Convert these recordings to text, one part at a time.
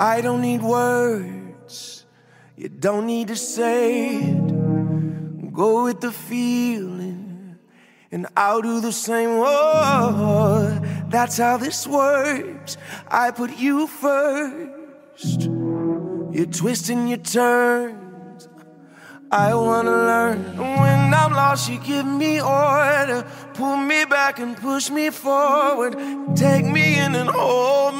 I don't need words, you don't need to say it. Go with the feeling, and I'll do the same. Oh, that's how this works. I put you first. You're twisting your turns. I wanna learn. When I'm lost, you give me order. Pull me back and push me forward. Take me in and hold me.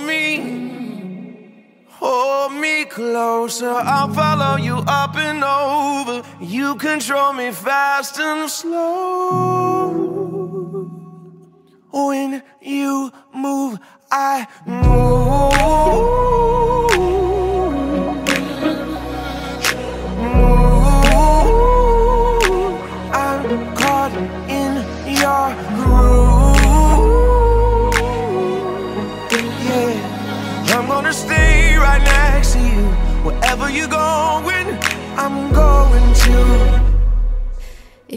Closer, I'll follow you up and over. You control me fast and slow. When you move, I move.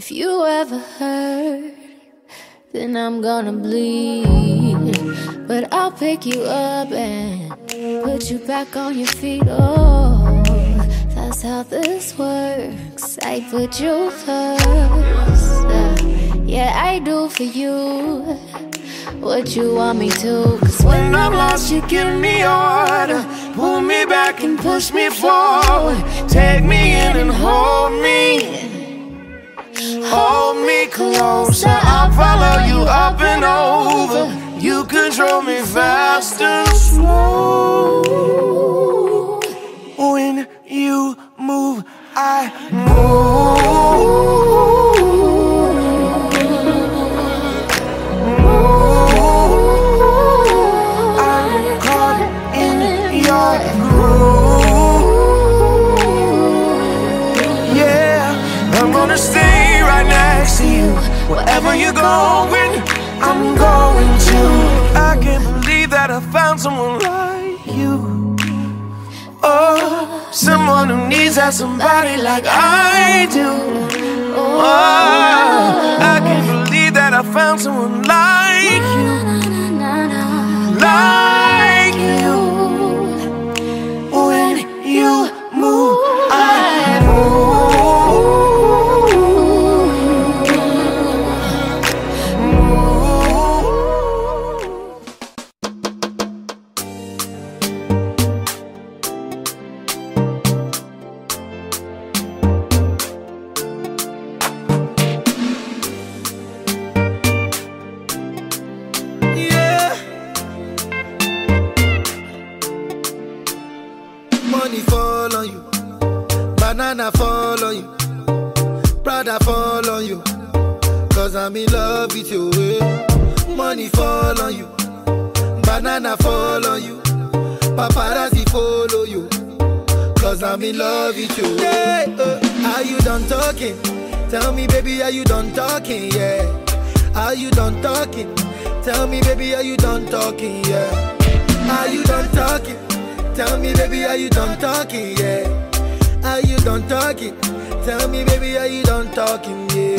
If you ever hurt, then I'm gonna bleed. But I'll pick you up and put you back on your feet. Oh, that's how this works. I put you first. Uh, yeah, I do for you what you want me to. Cause when I'm lost, you give me order. Pull me back and push me forward. Take me in closer. I'll follow you up and over. You control me fast and slow. When you move, I move. I'm caught in your Wherever you're going, I'm going to. I can't believe that I found someone like you. Oh, someone who needs that somebody like I do. Oh, I can't believe that I found someone like Prada fall on you. Cause I'm in love with you. eh. Money fall on you, banana fall on you, paparazzi follow you. Cause I'm in love with you. Yeah, uh, are you done talking? Tell me, baby, are you done talking? Yeah. Are you done talking? Tell me, baby, are you done talking? Yeah. Are you done talking? Tell me, baby, are you done talking? Yeah. Are you done talking? Tell me, baby, are you done talking? Yeah.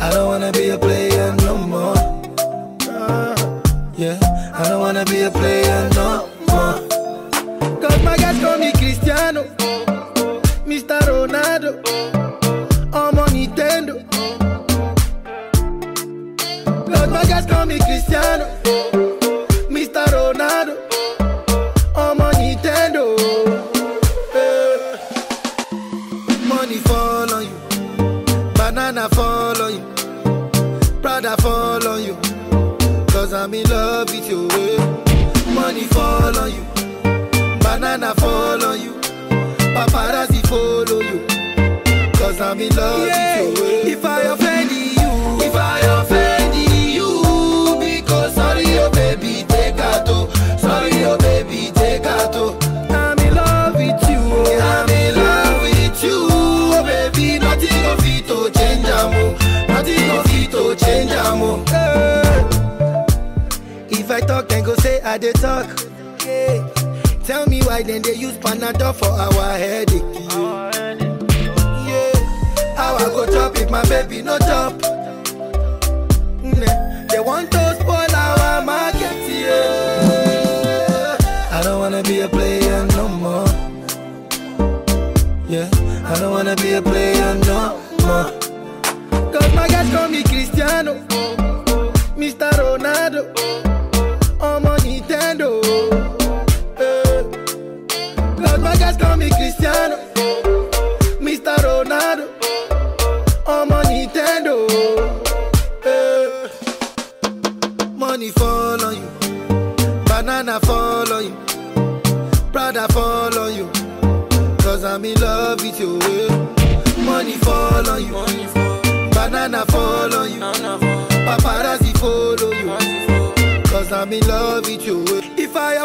I don't wanna be a player no more. Yeah. I don't wanna be a player no more. Cause my guys call me Cristiano, Mr. Ronaldo, I'm on Nintendo. Cause my guys call me Cristiano, you, fall on you. Cause I'm in love with you. Money fall on you, banana fall on you, paparazzi follow you. Cause I'm in love with you. If I offend you, if I offend you, because sorry, oh baby, take out. oh. Sorry, oh baby, take out. oh. I'm in love with you. oh. I'm in love with you, oh baby. Nothing of it to change, amo am. Eh. If I talk, then go say I dey talk. Yeah. Tell me why then they use Panadol for our headache. Yeah. How I go chop if my baby no chop? Mm, eh. They want to spoil our market. Yeah. I don't wanna be a player no more. Yeah. I don't wanna be a player no more. My guys call me Cristiano, Mr. Ronaldo, I'm on Nintendo. Eh. Cause my guys call me Cristiano, Mr. Ronaldo, I'm on Nintendo. Eh. Money fall on you, banana fall on you, Prada fall on you. Cause I'm in love with you. eh. Money fall on you, banana fall on you, paparazzi follow you. Cause I'm in love with you. If I